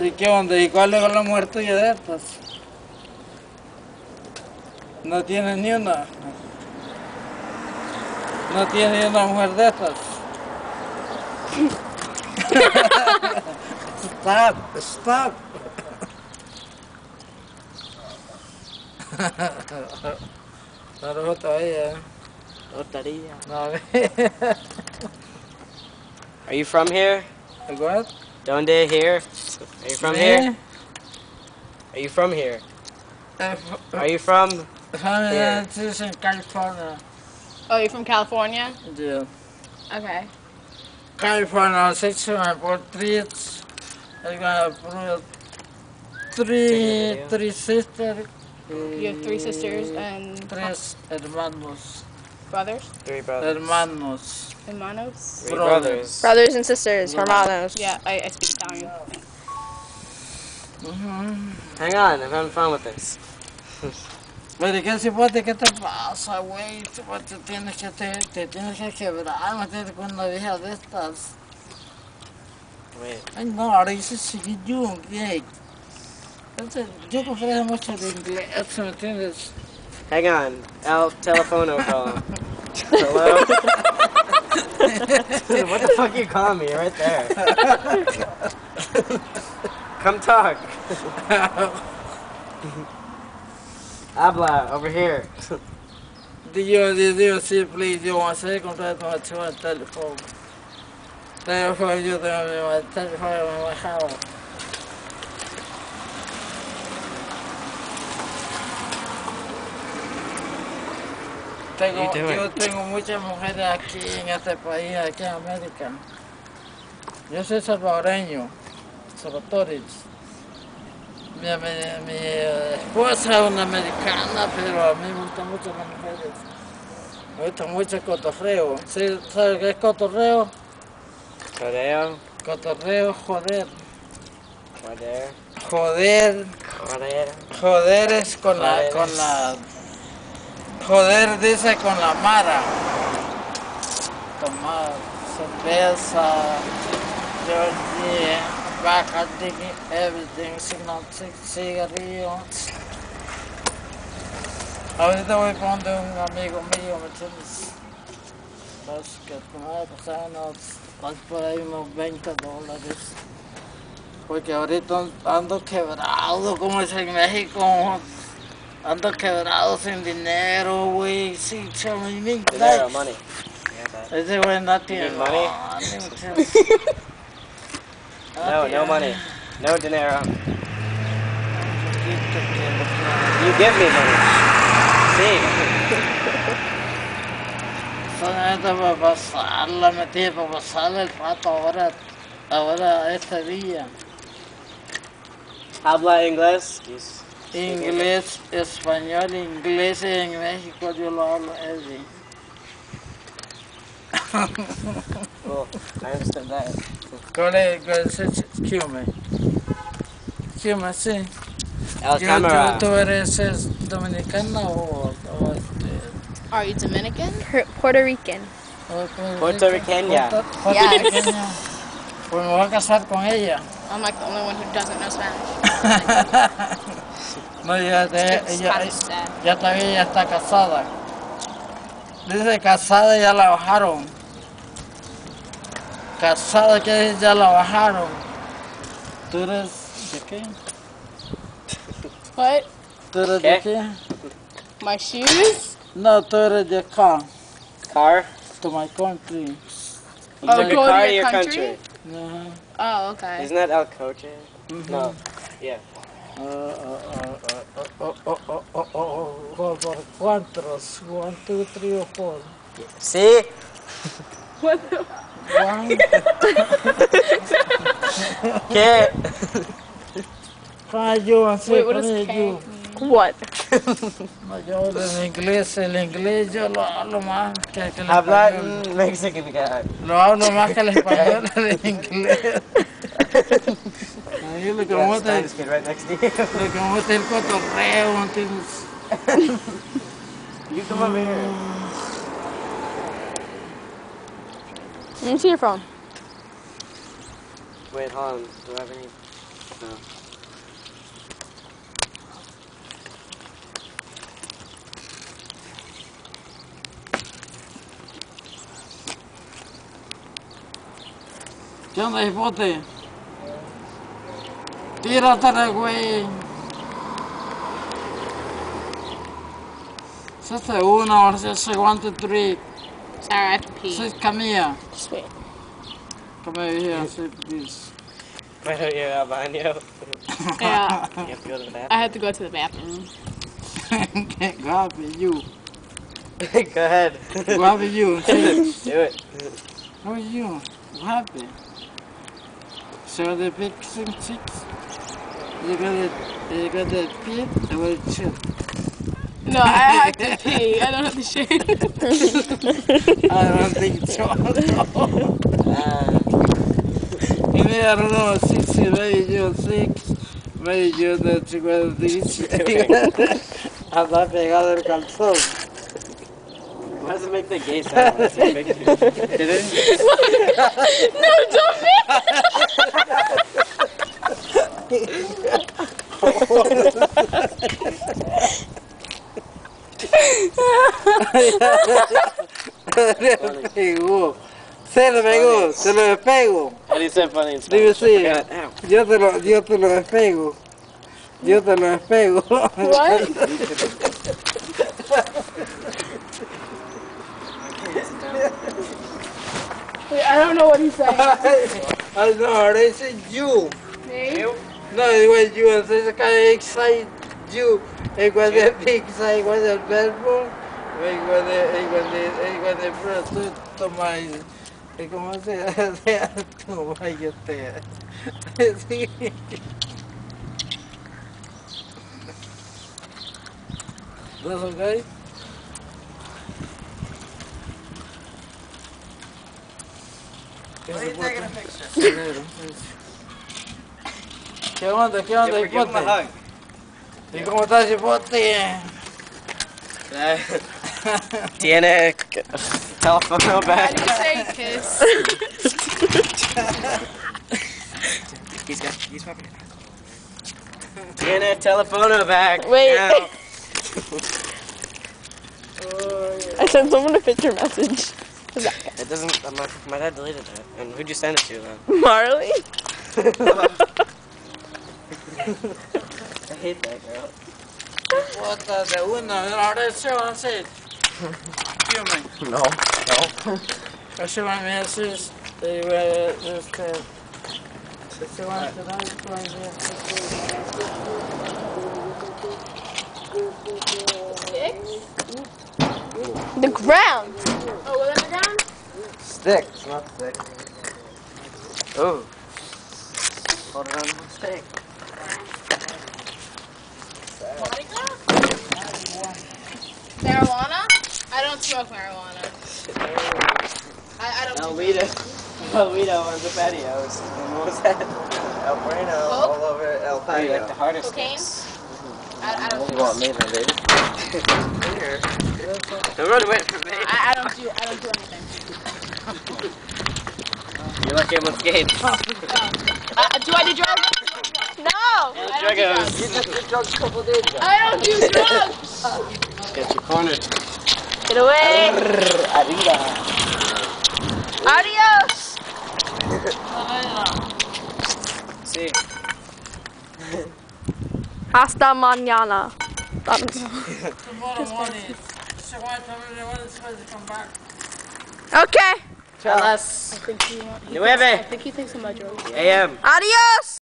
¿Y qué onda? ¿Y cuál es la mujer tuya de estas? No tienes ni una. No tienes ni una mujer de estas. stop, stop. No lo todavía. No, Are you from here? what? Donde here? Are you from here? Are you from here? Are you from? From is in California. Oh, you're from California? Yeah. Okay. California, six for three. I got three, three sisters. You have three sisters and Tres hermanos. brothers? Three brothers. Hermanos. Hermanos? Three Brothers. brothers. Brothers and sisters, hermanos. Yeah, I, I speak Italian. Ujú. Hang on, I'm having fun with this. Pero qué cipote, ¿qué te pasa, güey? Cipote, tienes que te, te tienes que quebrar, meterte con una vieja de estas. Wait. Ay, no, ahora dice seguir yo, gay. Entonces, yo compré mucho de inglés, ¿me entiendes? Hang on. El telefono call. Hello? Dude, what the fuck you calling me? You're right there. Come talk. Habla, over here. Dios, Dios, Dios, sí, please, yo voy a hacer comprar tu archivo de teléfono. Teléfono, yo tengo mi teléfono, me bajaba. Tengo, You do it. yo tengo muchas mujeres aquí en este país, aquí en América. Yo soy salvadoreño, salvatores. Mi, mi, mi eh, esposa es una americana, pero a mí me gustan mucho las mujeres. Me gusta mucho el cotorreo. ¿Sí? ¿Sabes qué es cotorreo? Correo. Cotorreo, joder. Joder. Joder, Joder. joder es con la, con la... Joder dice con la mara. Tomar cerveza, Georgie, Bacardi, everything, signo- ci- cigarrillos. Ahorita voy con un amigo mío, ¿me entiendes? Pues me costar unos, más por ahí unos 20 dólares. Porque ahorita ando quebrado, como es en México. Ando quebrado sin dinero, güey. Sí, chamo, y mi Dinero, money. Yeah. Ese güey no tiene need money? ¿me entiendes? No, no uh, money. No dinero. You give me money. Sí. Solamente para pasarla, metí para pasarle el rato ahora, ahora este día. Habla inglés. Yes. Inglés, español, inglés en México yo lo hablo Eddie. Cool. I understand that. ¿Cuál es? ¿Cuál es? Excuse Excuse sí. El Yo- camera. ¿Tú, tú eres es, dominicana o, o este? Are you Dominican? Pu- Puerto Rican. o Puertorriqueña. Puerto- puertorriqueña. Pues me voy a casar con ella. I'm like the only one who doesn't know Spanish. No, ya, te- It's ella, ya también ya está casada. Dice casada ya la bajaron. cansado que ya la bajaron. ¿Tú eres de qué? What? ¿Tú eres ¿Qué? de qué? My shoes? No, tú eres de car. Car? To my country. Oh, like, go car to your country? country? Uh -huh. Oh, okay. Isn't that El Coche? Mm -hmm. No. Yeah. uh, uh, uh, uh, uh, uh, uh, uh, uh, uh Cat. Fallo, así con What? No, yo del inglés, el inglés yo lo hablo más que, que el Habla español. mexicano. Lo hablo más que el español del inglés. Ahí lo que me gusta es el cotorreo. You come over here. Let me see your phone. Wait, hold on. Do I have any? No. ¿Qué onda, hipote? Tíratela, güey. Se hace uno, ahora se hace one, two, three. Sorry, I have to pee. Say, come here. Just wait. Come over here, say please. Why don't you uh, have behind you? Yeah, You have to go to the bathroom. I bathroom. had to go to the bathroom. Can't go up with you. go ahead. Go up with you. Say, Do it. How are you? What happened? So the big sing chicks? You got it, you got the pit I will chip? No, I have to pee. I don't have to shit. I don't think so. Ini I don't know, six, maybe you six, maybe you the chico this. Anda pegado el calzón. why does it make the gay sound? when I see a picture? Did it? no, don't pee. Le pegó. Se le pegó, se lo despego. Dime sí. Yo te lo, yo te lo despego. Yo te lo despego. What? I don't know what he's saying. I know, they say you. Me? No, it was you, entonces cae excite you. Y cuando es excite, cuando el verbo, y cuando, y cuando, y cuando el verbo, tú tomas, y como se hace, toma y yo te. Sí. That's okay? ¿Qué onda? ¿Qué onda, Give him a hipote? hug. ¿Y cómo estás, hipote? Tiene telephone How back. do you say kiss? He's got. He's popping it. Tiene telefono back. Wait. Now. I sent someone a picture message. It doesn't. uh, My, my dad deleted that. And who'd you send it to then? Marley? I hate that girl. Puta de uno, ahora eso va a ser. Human. No. No. Eso va a ser, este, este, ese va a ser, The ground. Oh, what on the ground? Stick. It's not stick. Oh. Hold it on the stick. I don't smoke marijuana. I, I don't. Almeida. Almeida on the patios. What was that? El Bueno Coke? all over El Oh, you like the Patio. hardest Cocaine? I, I don't. You want me, my baby? Here. Don't run away from me. I, I don't do. I don't do anything. You're lucky I'm on skates. Uh, do I do drugs? No. I don't do drugs. You took the drugs a couple days ago. I don't do drugs. Get you cornered. Get away. Arriba. Adios. See. Hasta mañana. Tomorrow morning. So why tell me when it's to come okay. Tell us. I think he. I Nueve. think he takes some drugs. AM. Adios.